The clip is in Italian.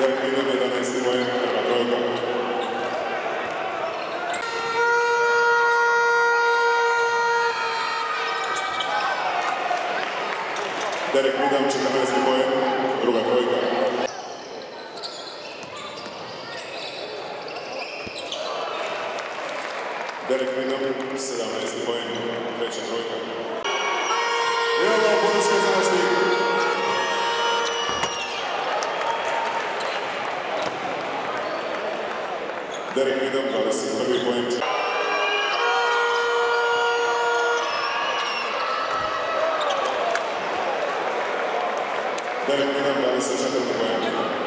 9 minute 12 poena prema trojkama. Derek Midam, 14 poen, druga trojka. Derek Midam, 17 Derek Vidam, 21 poen. Derek Vidam, 24 poen.